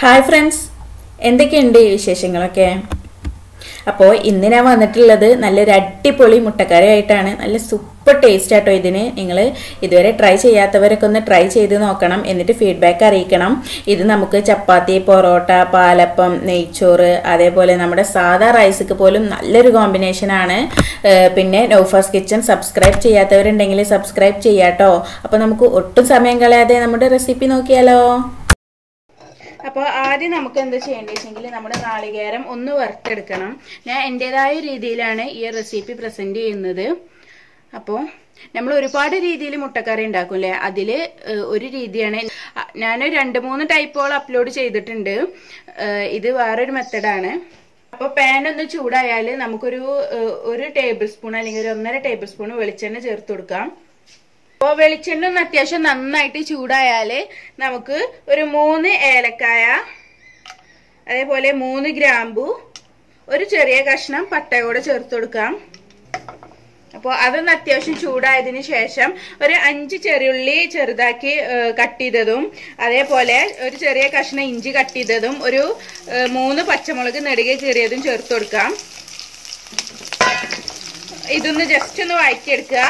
Hi friends എന്തൊക്കെയുണ്ട് ഈ വിശേഷങ്ങളൊക്കെ? അപ്പോൾ ഇന്ന് ഞാൻ വന്നിട്ടുള്ളത് നല്ലൊരു അടിപൊളി മുട്ടക്കറി ആയിട്ടാണ് നല്ല സൂപ്പർ ടേസ്റ്റ് ആട്ടോ ഇതിന്. നിങ്ങൾ ഇതുവരെ ട്രൈ ചെയ്യാത്തവരൊക്കെ ഒന്ന് ട്രൈ ചെയ്ത് നോക്കണം എന്നിട്ട് ഫീഡ്ബാക്ക് അറിയിക്കണം. ഇത് നമുക്ക് ചപ്പാത്തി പൊറോട്ട പാലപ്പം നെയ്ച്ചോറ് അതേപോലെ നമ്മുടെ സാധാ റൈസ്ക്ക് പോലും നല്ലൊരു കോമ്പിനേഷനാണ് പിന്നെ നൗഫാസ് കിച്ചൺ സബ്സ്ക്രൈബ് ചെയ്യാത്തവരുണ്ടെങ്കിൽ സബ്സ്ക്രൈബ് ചെയ്യാട്ടോ. അപ്പോൾ നമുക്ക് ഒട്ടും സമയം കളയാതെ നമ്മുടെ റെസിപ്പി നോക്കിയാലോ. അപ്പോൾ ആദ്യം നമുക്ക് എന്താ ചെയ്യേണ്ടത് വെച്ചെങ്കിൽ നമ്മുടെ നാളികേരം ഒന്ന് വറുത്തെടുക്കണം. ഞാൻ എന്റെതായ രീതിയിലാണ് ഈ റെസിപ്പി പ്രസന്റ് ചെയ്യുന്നത്. അപ്പോൾ നമ്മൾ ഒരുപാട് രീതിയിൽ മുട്ടക്കറി ഉണ്ടാക്കും അല്ലേ അതിൽ ഒരു രീതിയാണ്. ഞാൻ രണ്ട് മൂന്ന് ടൈപ്പുകൾ അപ്ലോഡ് ചെയ്തിട്ടുണ്ട്. ഇത് വേറൊരു മെത്തഡാണ് അപ്പോൾ പാൻ ഒന്ന് ചൂടായാൽ നമുക്കൊരു ഒരു ടേബിൾ സ്പൂൺ അല്ലെങ്കിൽ ഒരു ഒന്നര ടേബിൾ സ്പൂൺ വെളിച്ചെണ്ണ ചേർത്ത് കൊടുക്കാം. അപ്പോൾ വെളിച്ചെണ്ണ അത്യാവശ്യം നന്നായിട്ട് ചൂടായാൽ നമുക്ക് ഒരു മൂന്ന് ഏലക്കായ അതേപോലെ മൂന്ന് ഗ്രാമ്പു ഒരു ചെറിയ കഷ്ണം പട്ട കൂടെ ചേർത്ത് കൊടുക്കാം. അപ്പോൾ അതൊന്ന് അത്യാവശ്യം ചൂടായതിന് ശേഷം ഒരു അഞ്ച് ചെറിയുള്ളി ചെറുതാക്കി കട്ട് ചെയ്തതും അതേപോലെ ഒരു ചെറിയ കഷ്ണം ഇഞ്ചി കട്ട് ചെയ്തതും ഒരു മൂന്ന് പച്ചമുളക് നെടുകെ ചെറിയതും ചേർത്ത് കൊടുക്കാം. ഇതൊന്ന് ജസ്റ്റ് ഒന്ന് വഴറ്റിയെടുക്കുക.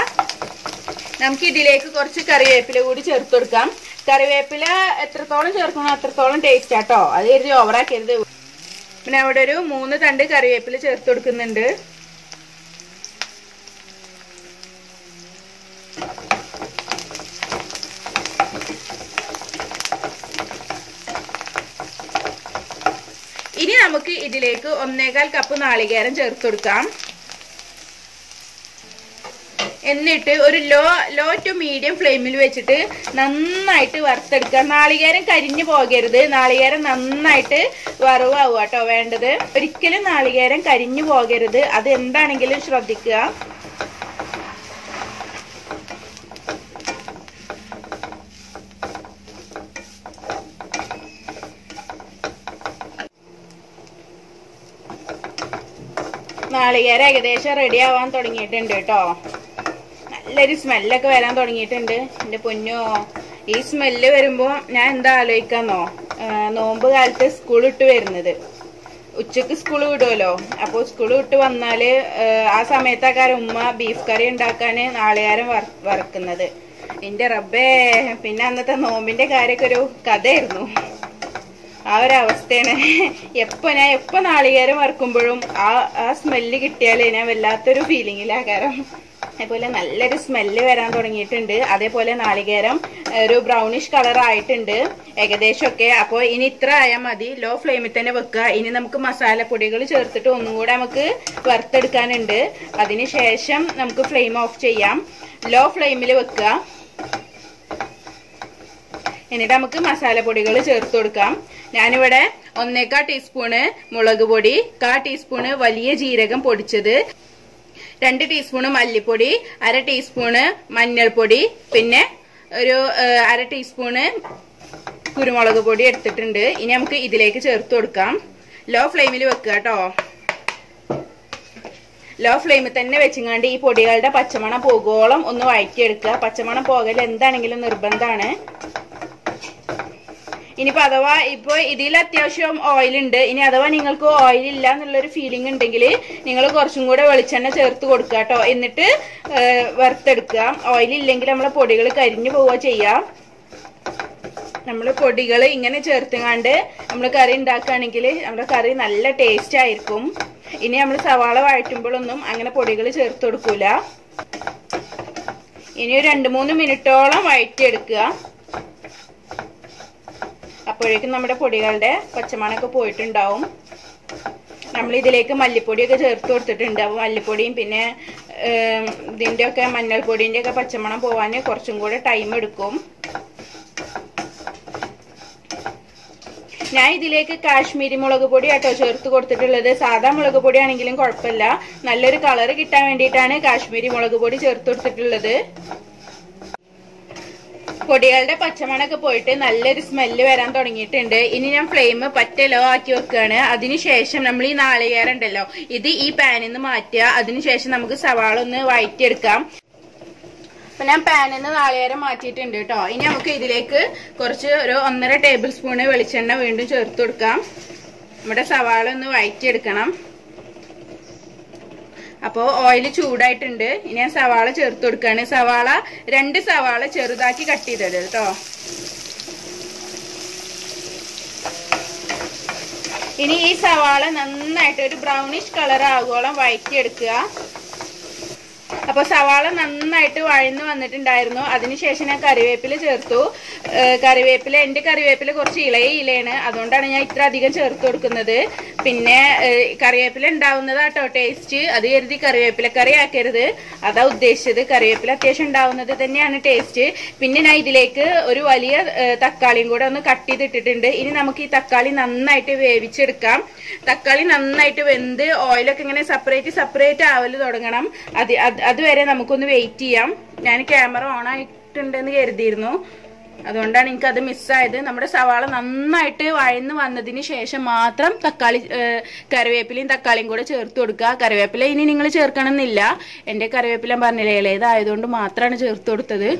നമുക്ക് ഇതിലേക്ക് കുറച്ച് കറിവേപ്പില കൂടി ചേർത്ത് കൊടുക്കാം. കറിവേപ്പില എത്രത്തോളം ചേർക്കണോ അത്രത്തോളം ടേസ്റ്റ് ആട്ടോ അത് കരുതി ഓവറാക്കരുത് പിന്നെ അവിടെ ഒരു മൂന്ന് തണ്ട് കറിവേപ്പില ചേർത്ത് കൊടുക്കുന്നുണ്ട്. ഇനി നമുക്ക് ഇതിലേക്ക് ഒന്നേകാൽ കപ്പ് നാളികേരം ചേർത്ത് കൊടുക്കാം. എന്നിട്ട് ഒരു ലോ ലോ ടു മീഡിയം ഫ്ലെയിമിൽ വെച്ചിട്ട് നന്നായിട്ട് വറുത്തെടുക്കുക. നാളികേരം കരിഞ്ഞു പോകരുത്. നാളികേരം നന്നായിട്ട് വറവാവുക കേട്ടോ വേണ്ടത്. ഒരിക്കലും നാളികേരം കരിഞ്ഞു പോകരുത്. അത് എന്താണെങ്കിലും ശ്രദ്ധിക്കുക. നാളികേരം ഏകദേശം റെഡി ആവാൻ തുടങ്ങിയിട്ടുണ്ട് കേട്ടോ. നല്ലൊരു സ്മെല്ലൊക്കെ വരാൻ തുടങ്ങിയിട്ടുണ്ട്. എന്റെ പൊന്നോ ഈ സ്മെല്ല് വരുമ്പോൾ ഞാൻ എന്താ ആലോചിക്കാന്നോ? നോമ്പ് കാലത്ത് സ്കൂൾ വിട്ട് വരുന്നത്. ഉച്ചയ്ക്ക് സ്കൂൾ വിടുമല്ലോ അപ്പോൾ സ്കൂൾ വിട്ട് വന്നാൽ ആ സമയത്താക്കാരം ഉമ്മ ബീഫ് കറി ഉണ്ടാക്കാൻ നാളികാരം വറക്കുന്നത്. എന്റെ റബ്ബേ പിന്നെ അന്നത്തെ നോമ്പിന്റെ കാര്യമൊക്കെ ഒരു കഥയായിരുന്നു. ആ ഒരു അവസ്ഥയാണ്. എപ്പോ ഞാൻ എപ്പോ നാളികേരം വറക്കുമ്പോഴും ആ ആ സ്മെല്ല് കിട്ടിയാൽ ഞാൻ വല്ലാത്തൊരു ഫീലിങ്ങിലാകാരം അതേപോലെ നല്ലൊരു സ്മെല്ല് വരാൻ തുടങ്ങിയിട്ടുണ്ട്. അതേപോലെ നാളികേരം ഒരു ബ്രൗണിഷ് കളർ ആയിട്ടുണ്ട് ഏകദേശമൊക്കെ. അപ്പോൾ ഇനി ഇത്ര ആയാൽ മതി. ലോ ഫ്ലെയിമിൽ തന്നെ വെക്കുക. ഇനി നമുക്ക് മസാലപ്പൊടികൾ ചേർത്തിട്ട് ഒന്നും കൂടെ നമുക്ക് വറുത്തെടുക്കാനുണ്ട്. അതിന് ശേഷം നമുക്ക് ഫ്ലെയിം ഓഫ് ചെയ്യാം. ലോ ഫ്ലെയിമിൽ വെക്കുക. എന്നിട്ട് നമുക്ക് മസാലപ്പൊടികൾ ചേർത്ത് കൊടുക്കാം. ഞാനിവിടെ ഒന്നേക്കാ ടീസ്പൂണ് മുളക് പൊടി കാ ടീസ്പൂണ് വലിയ ജീരകം പൊടിച്ചത്. രണ്ട് ടീസ്പൂണ് മല്ലിപ്പൊടി അര ടീസ്പൂണ് മഞ്ഞൾപ്പൊടി പിന്നെ ഒരു അര ടീസ്പൂണ് കുരുമുളക് പൊടി എടുത്തിട്ടുണ്ട്. ഇനി നമുക്ക് ഇതിലേക്ക് ചേർത്ത് കൊടുക്കാം. ലോ ഫ്ലെയിമിൽ വെക്കുക കേട്ടോ ലോ ഫ്ലെയിമിൽ തന്നെ വെച്ചിങ്ങാണ്ട് ഈ പൊടികളുടെ പച്ചമണം പോകോളം ഒന്ന് വഴറ്റിയെടുക്കുക. പച്ചമണം പോകൽ എന്താണെങ്കിലും നിർബന്ധമാണ് ഇനിയിപ്പോ അഥവാ ഇപ്പൊ ഇതിൽ അത്യാവശ്യം ഓയിൽ ഉണ്ട്. ഇനി അഥവാ നിങ്ങൾക്ക് ഓയിൽ ഇല്ല എന്നുള്ളൊരു ഫീലിംഗ് ഉണ്ടെങ്കിൽ നിങ്ങൾ കുറച്ചും കൂടെ വെളിച്ചെണ്ണ ചേർത്ത് കൊടുക്കുക കേട്ടോ. എന്നിട്ട് വറുത്തെടുക്കുക. ഓയിൽ ഇല്ലെങ്കിൽ നമ്മളെ പൊടികൾ കരിഞ്ഞു പോവുക ചെയ്യാം. നമ്മൾ പൊടികൾ ഇങ്ങനെ ചേർത്തുങ്ങാണ്ട് നമ്മൾ കറി ഉണ്ടാക്കുകയാണെങ്കിൽ നമ്മുടെ കറി നല്ല ടേസ്റ്റ് ആയിരിക്കും. ഇനി നമ്മൾ സവാള വഴറ്റുമ്പോഴൊന്നും അങ്ങനെ പൊടികൾ ചേർത്ത് കൊടുക്കൂല. ഇനി ഒരു രണ്ട് മൂന്ന് മിനിറ്റോളം വഴറ്റിയെടുക്കുക. അപ്പോഴേക്കും നമ്മുടെ പൊടികളുടെ പച്ചമണൊക്കെ പോയിട്ടുണ്ടാവും. നമ്മൾ ഇതിലേക്ക് മല്ലിപ്പൊടിയൊക്കെ ചേർത്ത് കൊടുത്തിട്ടുണ്ട്. അപ്പോൾ മല്ലിപ്പൊടിയും പിന്നെ ഇതിന്റെ ഒക്കെ മഞ്ഞൾപ്പൊടിന്റെ ഒക്കെ പച്ചമണം പോവാൻ കുറച്ചും കൂടെ ടൈം എടുക്കും. ഞാൻ ഇതിലേക്ക് കാശ്മീരി മുളക് പൊടി ആട്ടോ ചേർത്ത് കൊടുത്തിട്ടുള്ളത്. സാധാ മുളക് പൊടി ആണെങ്കിലും കുഴപ്പമില്ല. നല്ലൊരു കളർ കിട്ടാൻ വേണ്ടിയിട്ടാണ് കാശ്മീരി മുളക് പൊടി ചേർത്ത് കൊടുത്തിട്ടുള്ളത്. പൊടികളുടെ പച്ചമണൊക്കെ പോയിട്ട് നല്ലൊരു സ്മെല്ല് വരാൻ തുടങ്ങിയിട്ടുണ്ട്. ഇനി ഞാൻ ഫ്ലെയിം പറ്റ ലോ ആക്കി വെക്കുകയാണ്. അതിനുശേഷം നമ്മൾ ഈ നാളികേരണ്ടല്ലോ ഇത് ഈ പാനിൽ നിന്ന് മാറ്റുക. അതിനുശേഷം നമുക്ക് സവാള ഒന്ന് വഴറ്റിയെടുക്കാം. അപ്പൊ ഞാൻ പാനിൽ നിന്ന് നാളികേരം മാറ്റിയിട്ടുണ്ട് കേട്ടോ. ഇനി നമുക്ക് ഇതിലേക്ക് കുറച്ച് ഒരു ഒന്നര ടേബിൾ സ്പൂണ് വെളിച്ചെണ്ണ വീണ്ടും ചേർത്ത് കൊടുക്കാം. നമ്മുടെ സവാള ഒന്ന് വഴറ്റിയെടുക്കണം. അപ്പോൾ ഓയിൽ ചൂടായിട്ടുണ്ട്. ഇനി ഞാൻ സവാള ചേർത്ത് കൊടുക്കുകയാണ് സവാള രണ്ട് സവാള ചെറുതാക്കി കട്ട് ചെയ്തത് കേട്ടോ. ഇനി ഈ സവാള നന്നായിട്ട് ഒരു ബ്രൗണിഷ് കളർ ആകുവോളം വഴറ്റിയെടുക്കുക. അപ്പൊ സവാള നന്നായിട്ട് വഴന്ന് വന്നിട്ടുണ്ടായിരുന്നു. അതിനുശേഷം ഞാൻ കറിവേപ്പില ചേർത്തു. കറിവേപ്പില എന്റെ കറിവേപ്പില കുറച്ച് ഇളയ ഇലയാണ്. അതുകൊണ്ടാണ് ഞാൻ ഇത്ര അധികം ചേർത്ത് കൊടുക്കുന്നത്. പിന്നെ കറിവേപ്പില ഉണ്ടാവുന്നതാട്ടോ ടേസ്റ്റ് അത് കരുതി കറിവേപ്പില കറി ആക്കരുത്. അതാ ഉദ്ദേശിച്ചത്. കറിവേപ്പില അത്യാവശ്യം ഉണ്ടാവുന്നത് തന്നെയാണ് ടേസ്റ്റ് പിന്നെ ഞാൻ ഇതിലേക്ക് ഒരു വലിയ തക്കാളിയും കൂടെ ഒന്ന് കട്ട് ചെയ്തിട്ടിട്ടുണ്ട്. ഇനി നമുക്ക് ഈ തക്കാളി നന്നായിട്ട് വേവിച്ചെടുക്കാം. തക്കാളി നന്നായിട്ട് വെന്ത് ഓയിലൊക്കെ ഇങ്ങനെ സെപ്പറേറ്റ് സെപ്പറേറ്റ് ആവൽ തുടങ്ങണം. അത് അതുവരെ നമുക്കൊന്ന് വെയിറ്റ് ചെയ്യാം. ഞാൻ ക്യാമറ ഓൺ ആയിട്ടുണ്ടെന്ന് കരുതിയിരുന്നു. അതുകൊണ്ടാണ് എനിക്ക് അത് മിസ്സായത് നമ്മുടെ സവാള നന്നായിട്ട് വഴന്ന് വന്നതിന് ശേഷം മാത്രം തക്കാളി കറിവേപ്പിലയും തക്കാളിയും കൂടെ ചേർത്ത് കൊടുക്കുക. കറിവേപ്പില ഇനി നിങ്ങൾ ചേർക്കണമെന്നില്ല. എന്റെ കറിവേപ്പില പറഞ്ഞില്ലേ ഇളയതായതുകൊണ്ട് മാത്രമാണ് ചേർത്ത് കൊടുത്തത്.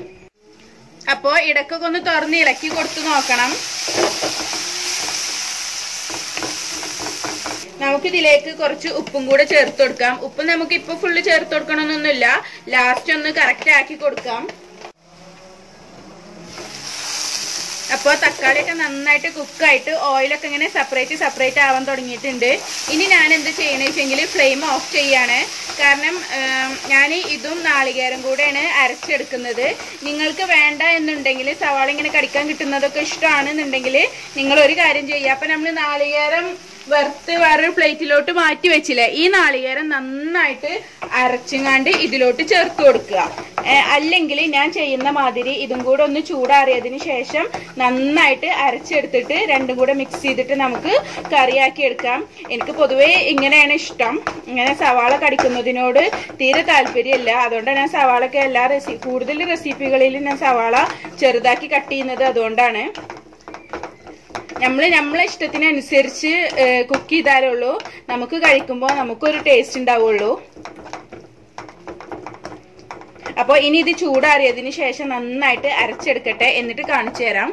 അപ്പോൾ ഇടക്കൊക്കെ ഒന്ന് തുറന്ന് ഇളക്കി കൊടുത്ത് നോക്കണം. നമുക്കിതിലേക്ക് കുറച്ച് ഉപ്പും കൂടെ ചേർത്ത് കൊടുക്കാം. ഉപ്പ് നമുക്ക് ഇപ്പൊ ഫുള്ള് ചേർത്ത് കൊടുക്കണമെന്നൊന്നുമില്ല ലാസ്റ്റ് ഒന്ന് കറക്റ്റ് ആക്കി കൊടുക്കാം. അപ്പോൾ തക്കാളിയൊക്കെ നന്നായിട്ട് കുക്കായിട്ട് ഓയിലൊക്കെ ഇങ്ങനെ സെപ്പറേറ്റ് സെപ്പറേറ്റ് ആവാൻ തുടങ്ങിയിട്ടുണ്ട്. ഇനി ഞാൻ എന്ത് ചെയ്യണമെന്ന് വെച്ചെങ്കിൽ ഫ്ലെയിം ഓഫ് ചെയ്യാണ്. കാരണം ഞാൻ ഇതും നാളികേരം കൂടെയാണ് അരച്ചെടുക്കുന്നത്. നിങ്ങൾക്ക് വേണ്ട എന്നുണ്ടെങ്കിൽ സവാള ഇങ്ങനെ കടിക്കാൻ കിട്ടുന്നതൊക്കെ ഇഷ്ടമാണെന്നുണ്ടെങ്കിൽ നിങ്ങൾ ഒരു കാര്യം ചെയ്യുക അപ്പം നമ്മൾ നാളികേരം വറുത്ത് വേറൊരു പ്ലേറ്റിലോട്ട് മാറ്റി വെച്ചില്ലേ? ഈ നാളികേരം നന്നായിട്ട് അരച്ചുങ്ങാണ്ട് ഇതിലോട്ട് ചേർത്ത് കൊടുക്കുക. അല്ലെങ്കിൽ ഞാൻ ചെയ്യുന്ന മാതിരി ഇതും കൂടെ ഒന്ന് ചൂടാറിയതിന് ശേഷം നന്നായിട്ട് അരച്ചെടുത്തിട്ട് രണ്ടും കൂടെ മിക്സ് ചെയ്തിട്ട് നമുക്ക് കറിയാക്കി എടുക്കാം. എനിക്ക് പൊതുവേ ഇങ്ങനെയാണ് ഇഷ്ടം. ഇങ്ങനെ സവാള കടിക്കുന്നതിനോട് തീരെ താല്പര്യമില്ല. അതുകൊണ്ടാണ് ഞാൻ സവാളൊക്കെ എല്ലാ റെസി കൂടുതൽ റെസിപ്പികളിലും ഞാൻ സവാള ചെറുതാക്കി കട്ട് ചെയ്യുന്നത് അതുകൊണ്ടാണ്. നമ്മൾ നമ്മളെ ഇഷ്ടത്തിനനുസരിച്ച് കുക്ക് ചെയ്താലേ ഉള്ളൂ. നമുക്ക് കഴിക്കുമ്പോൾ നമുക്കൊരു ടേസ്റ്റ് ഉണ്ടാവുള്ളൂ. അപ്പോൾ ഇനി ഇത് ചൂടാറിയതിന് ശേഷം നന്നായിട്ട് അരച്ചെടുക്കട്ടെ എന്നിട്ട് കാണിച്ചു തരാം.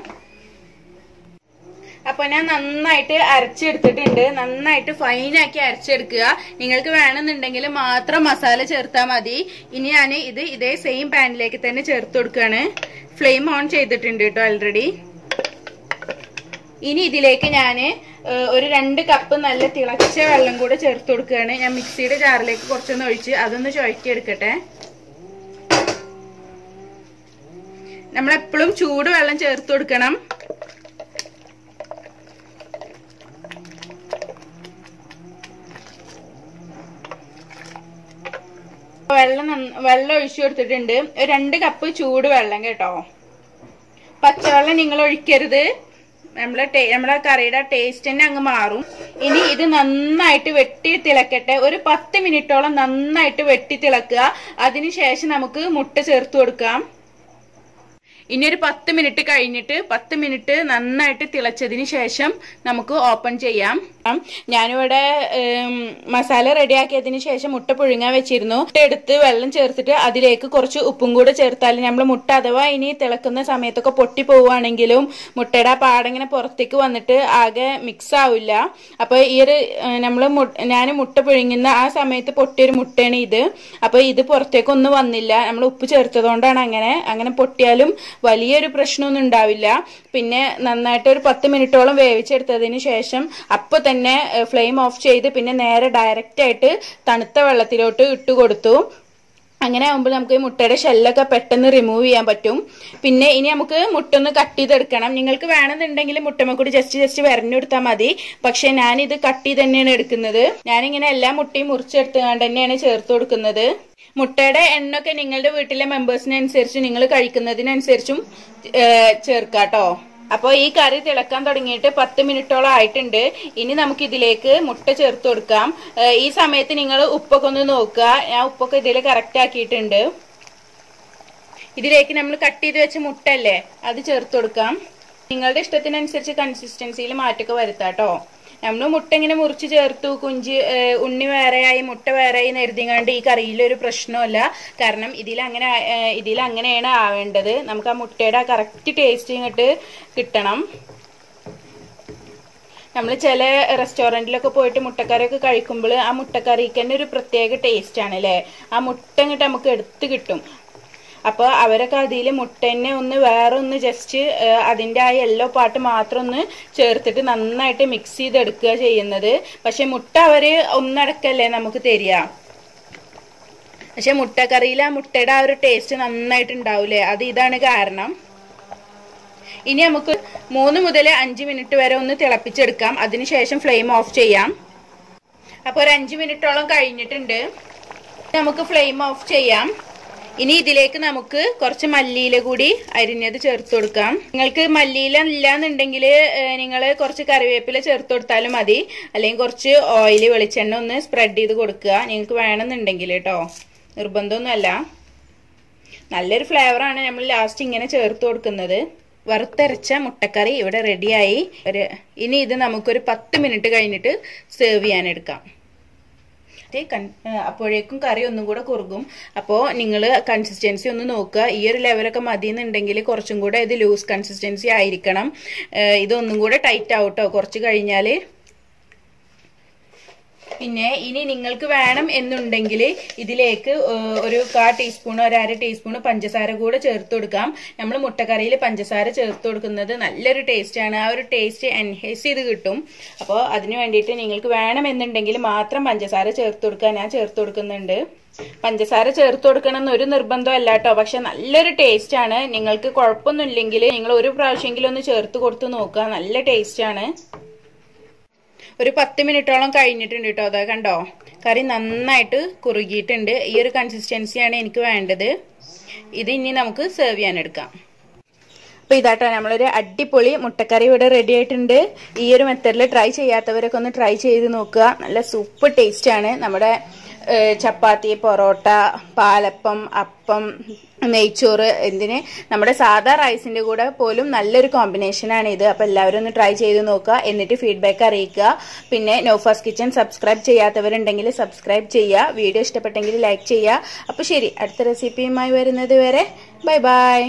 അപ്പോൾ ഞാൻ നന്നായിട്ട് അരച്ചെടുത്തിട്ടുണ്ട്. നന്നായിട്ട് ഫൈനാക്കി അരച്ചെടുക്കുക. നിങ്ങൾക്ക് വേണമെന്നുണ്ടെങ്കിൽ മാത്രം മസാല ചേർത്താൽ മതി. ഇനി ഞാൻ ഇത് ഇതേ സെയിം പാനിലേക്ക് തന്നെ ചേർത്ത് കൊടുക്കുകയാണ്. ഫ്ലെയിം ഓൺ ചെയ്തിട്ടുണ്ട് കേട്ടോ ഓൾറെഡി ഇനി ഇതിലേക്ക് ഞാൻ ഒരു രണ്ട് കപ്പ് നല്ല തിളച്ച വെള്ളം കൂടെ ചേർത്ത് കൊടുക്കുകയാണ്. ഞാൻ മിക്സിയുടെ ജാറിലേക്ക് കുറച്ചൊന്ന് ഒഴിച്ച് അതൊന്ന് ചുഴക്കിയെടുക്കട്ടെ നമ്മളെപ്പോഴും ചൂട് വെള്ളം ചേർത്ത് കൊടുക്കണം. വെള്ളം വെള്ളം ഒഴിച്ചു കൊടുത്തിട്ടുണ്ട്. രണ്ട് കപ്പ് ചൂട് വെള്ളം കേട്ടോ. പച്ചവെള്ളം നിങ്ങൾ ഒഴിക്കരുത്. നമ്മളെ നമ്മളെ കറിയുടെ ടേസ്റ്റ് തന്നെ അങ്ങ് മാറും. ഇനി ഇത് നന്നായിട്ട് വെട്ടി തിളക്കട്ടെ. ഒരു പത്ത് മിനിറ്റോളം നന്നായിട്ട് വെട്ടി തിളക്കുക. അതിനുശേഷം നമുക്ക് മുട്ട ചേർത്ത് കൊടുക്കാം. ഇനി ഒരു പത്ത് മിനിറ്റ് കഴിഞ്ഞിട്ട് പത്ത് മിനിറ്റ് നന്നായിട്ട് തിളച്ചതിന് ശേഷം നമുക്ക് ഓപ്പൺ ചെയ്യാം. ഉം, ഞാനിവിടെ മസാല റെഡിയാക്കിയതിന് ശേഷം മുട്ട പുഴുങ്ങാൻ വെച്ചിരുന്നു. മുട്ട എടുത്ത് വെള്ളം ചേർത്തിട്ട് അതിലേക്ക് കുറച്ച് ഉപ്പും കൂടെ ചേർത്താൽ നമ്മൾ മുട്ട അഥവാ ഇനി തിളക്കുന്ന സമയത്തൊക്കെ പൊട്ടി പോവുകയാണെങ്കിലും മുട്ടയുടെ പാടങ്ങനെ പുറത്തേക്ക് വന്നിട്ട് ആകെ മിക്സ് ആവില്ല. അപ്പൊ ഈ ഒരു നമ്മൾ ഞാൻ മുട്ട പുഴുങ്ങുന്ന ആ സമയത്ത് പൊട്ടിയൊരു മുട്ടയാണ് ഇത്. അപ്പൊ ഇത് പുറത്തേക്കൊന്നും വന്നില്ല. നമ്മൾ ഉപ്പ് ചേർത്തതുകൊണ്ടാണ് അങ്ങനെ അങ്ങനെ പൊട്ടിയാലും വലിയൊരു പ്രശ്നമൊന്നും ഉണ്ടാവില്ല. പിന്നെ നന്നായിട്ട് ഒരു പത്ത് മിനിറ്റോളം വേവിച്ചെടുത്തതിന് ശേഷം അപ്പൊ തന്നെ ഫ്ലെയിം ഓഫ് ചെയ്ത് പിന്നെ നേരെ ഡയറക്റ്റ് ആയിട്ട് തണുത്ത വെള്ളത്തിലോട്ട് ഇട്ട് കൊടുത്തു. അങ്ങനെ ആകുമ്പോൾ നമുക്ക് മുട്ടയുടെ ഷെല്ലൊക്കെ പെട്ടെന്ന് റിമൂവ് ചെയ്യാൻ പറ്റും. പിന്നെ ഇനി നമുക്ക് മുട്ട ഒന്ന് കട്ട് ചെയ്തെടുക്കണം. നിങ്ങൾക്ക് വേണമെന്നുണ്ടെങ്കിൽ മുട്ടമ്മക്കൂടി ജസ്റ്റ് ജസ്റ്റ് വരഞ്ഞെടുത്താൽ മതി. പക്ഷെ ഞാനിത് കട്ട് ചെയ്ത് തന്നെയാണ് എടുക്കുന്നത്. ഞാനിങ്ങനെ എല്ലാ മുട്ടയും മുറിച്ചെടുത്തുകൊണ്ട് തന്നെയാണ് ചേർത്ത് കൊടുക്കുന്നത്. മുട്ടയുടെ എണ്ണൊക്കെ നിങ്ങളുടെ വീട്ടിലെ മെമ്പേഴ്സിനനുസരിച്ച് നിങ്ങൾ കഴിക്കുന്നതിനനുസരിച്ചും ചേർക്കാട്ടോ. അപ്പോൾ ഈ കറി തിളക്കാൻ തുടങ്ങിയിട്ട് പത്ത് മിനിറ്റോളം ആയിട്ടുണ്ട്. ഇനി നമുക്ക് ഇതിലേക്ക് മുട്ട ചേർത്ത് കൊടുക്കാം. ഈ സമയത്ത് നിങ്ങൾ ഉപ്പൊക്കെ ഒന്ന് നോക്കുക. ഞാൻ ഉപ്പൊക്കെ ഇതിൽ കറക്റ്റ് ആക്കിയിട്ടുണ്ട്. ഇതിലേക്ക് നമ്മൾ കട്ട് ചെയ്ത് വെച്ച മുട്ടല്ലേ അത് ചേർത്ത് കൊടുക്കാം. നിങ്ങളുടെ ഇഷ്ടത്തിനനുസരിച്ച് കൺസിസ്റ്റൻസിയിൽ മാറ്റമൊക്കെ വരുത്താട്ടോ. നമ്മൾ മുട്ട ഇങ്ങനെ മുറിച്ച് ചേർത്തു കുഞ്ചി ഉണ്ണി വേറെയായി മുട്ട വേറെയായി എഴുതിങ്ങാണ്ട് ഈ കറിയിലൊരു പ്രശ്നമല്ല കാരണം ഇതിലങ്ങനെ ഇതിലങ്ങനെയാണ് ആവേണ്ടത്. നമുക്ക് ആ മുട്ടയുടെ ആ കറക്റ്റ് ടേസ്റ്റ് ഇങ്ങോട്ട് കിട്ടണം. നമ്മൾ ചില റെസ്റ്റോറന്റിലൊക്കെ പോയിട്ട് മുട്ടക്കറിയൊക്കെ കഴിക്കുമ്പോൾ ആ മുട്ടക്കറിക്ക് തന്നെ ഒരു പ്രത്യേക ടേസ്റ്റ് ആണ് അല്ലേ ആ മുട്ട ഇങ്ങോട്ട് നമുക്ക് എടുത്ത് കിട്ടും. അപ്പോൾ അവരൊക്കെ അതിൽ മുട്ട തന്നെ ഒന്ന് വേറെ ഒന്ന് ജസ്റ്റ് അതിന്റെ ആ യെല്ലോ പാട്ട് മാത്രം ഒന്ന് ചേർത്തിട്ട് നന്നായിട്ട് മിക്സ് ചെയ്തെടുക്കുക ചെയ്യുന്നത്. പക്ഷെ മുട്ട അവർ ഒന്നടക്കല്ലേ നമുക്ക് തരിക. പക്ഷെ മുട്ടക്കറിയിൽ ആ മുട്ടയുടെ ആ ഒരു ടേസ്റ്റ് നന്നായിട്ട് ഉണ്ടാവില്ലേ അത് ഇതാണ് കാരണം. ഇനി നമുക്ക് മൂന്ന് മുതൽ അഞ്ച് മിനിറ്റ് വരെ ഒന്ന് തിളപ്പിച്ചെടുക്കാം. അതിനുശേഷം ഫ്ലെയിം ഓഫ് ചെയ്യാം. അപ്പോൾ ഒരു അഞ്ച് മിനിറ്റോളം കഴിഞ്ഞിട്ടുണ്ട്. നമുക്ക് ഫ്ലെയിം ഓഫ് ചെയ്യാം. ഇനി ഇതിലേക്ക് നമുക്ക് കുറച്ച് മല്ലിയില കൂടി അരിഞ്ഞത് ചേർത്ത് കൊടുക്കാം. നിങ്ങൾക്ക് മല്ലിയില ഇല്ലാന്നുണ്ടെങ്കിൽ നിങ്ങൾ കുറച്ച് കറിവേപ്പില ചേർത്ത് കൊടുത്താലും മതി. അല്ലെങ്കിൽ കുറച്ച് ഓയിൽ വെളിച്ചെണ്ണ ഒന്ന് സ്പ്രെഡ് ചെയ്ത് കൊടുക്കുക. നിങ്ങൾക്ക് വേണമെന്നുണ്ടെങ്കിൽ കേട്ടോ നിർബന്ധമൊന്നുമല്ല. നല്ലൊരു ഫ്ലേവറാണ് നമ്മൾ ലാസ്റ്റ് ഇങ്ങനെ ചേർത്ത് കൊടുക്കുന്നത്. വറുത്തരച്ച മുട്ടക്കറി ഇവിടെ റെഡിയായി ഒരു ഇനി ഇത് നമുക്കൊരു പത്ത് മിനിറ്റ് കഴിഞ്ഞിട്ട് സെർവ് ചെയ്യാൻ എടുക്കാം അപ്പോഴേക്കും കറി ഒന്നും കൂടെ കുറുകും. അപ്പോൾ നിങ്ങൾ കൺസിസ്റ്റൻസി ഒന്ന് നോക്കുക. ഈ ഒരു ലെവലൊക്കെ മതി എന്നുണ്ടെങ്കിൽ കുറച്ചും കൂടെ ഇത് ലൂസ് കൺസിസ്റ്റൻസി ആയിരിക്കണം. ഇതൊന്നും കൂടെ ടൈറ്റ് ആവട്ടോ. കുറച്ച് കഴിഞ്ഞാൽ പിന്നെ ഇനി നിങ്ങൾക്ക് വേണം എന്നുണ്ടെങ്കിൽ ഇതിലേക്ക് ഒരു കാ ടീസ്പൂൺ ഒരു അര ടീസ്പൂൺ പഞ്ചസാര കൂടെ ചേർത്ത് കൊടുക്കാം. നമ്മൾ മുട്ടക്കറിയിൽ പഞ്ചസാര ചേർത്ത് കൊടുക്കുന്നത് നല്ലൊരു ടേസ്റ്റാണ് ആ ഒരു ടേസ്റ്റ് എൻഹേസ് ചെയ്ത് കിട്ടും. അപ്പോൾ അതിന് വേണ്ടിയിട്ട് നിങ്ങൾക്ക് വേണം എന്നുണ്ടെങ്കിൽ മാത്രം പഞ്ചസാര ചേർത്ത് കൊടുക്കുക. ഞാൻ ചേർത്ത് കൊടുക്കുന്നുണ്ട്. പഞ്ചസാര ചേർത്ത് കൊടുക്കണം എന്നൊരു നിർബന്ധമല്ല കേട്ടോ. പക്ഷെ നല്ലൊരു ടേസ്റ്റ് ആണ്. നിങ്ങൾക്ക് കുഴപ്പമൊന്നുമില്ലെങ്കിൽ നിങ്ങൾ ഒരു പ്രാവശ്യമെങ്കിലും ഒന്ന് ചേർത്ത് കൊടുത്ത് നോക്കുക. നല്ല ടേസ്റ്റ് ആണ്. ഒരു പത്ത് മിനിറ്റോളം കഴിഞ്ഞിട്ടുണ്ട് കേട്ടോ അതാ കണ്ടോ? കറി നന്നായിട്ട് കുറുകിയിട്ടുണ്ട്. ഈ ഒരു കൺസിസ്റ്റൻസിയാണ് എനിക്ക് വേണ്ടത്. ഇത് ഇനി നമുക്ക് സെർവ് ചെയ്യാൻ എടുക്കാം. അപ്പൊ ഇതാട്ടോ നമ്മളൊരു അടിപൊളി മുട്ടക്കറി ഇവിടെ റെഡി ആയിട്ടുണ്ട്. ഈ ഒരു മെത്തഡിൽ ട്രൈ ചെയ്യാത്തവരൊക്കെ ഒന്ന് ട്രൈ ചെയ്ത് നോക്കുക. നല്ല സൂപ്പർ ടേസ്റ്റ് ആണ്. നമ്മുടെ ചപ്പാത്തി പൊറോട്ട പാലപ്പം അപ്പം നെയ്ച്ചോറ് എന്തിന്? നമ്മുടെ സാധാ റൈസിന്റെ കൂടെ പോലും നല്ലൊരു കോമ്പിനേഷനാണ് ഇത്. അപ്പൊ എല്ലാവരും ഒന്ന് ട്രൈ ചെയ്ത് നോക്കുക. എന്നിട്ട് ഫീഡ്ബാക്ക് അറിയിക്കുക. പിന്നെ നോഫാസ് കിച്ചൺ സബ്സ്ക്രൈബ് ചെയ്യാത്തവരുണ്ടെങ്കിൽ സബ്സ്ക്രൈബ് ചെയ്യുക. വീഡിയോ ഇഷ്ടപ്പെട്ടെങ്കിൽ ലൈക്ക് ചെയ്യുക. അപ്പോൾ ശരി അടുത്ത റെസിപ്പിയുമായി വരുന്നത് വരെ. Bye bye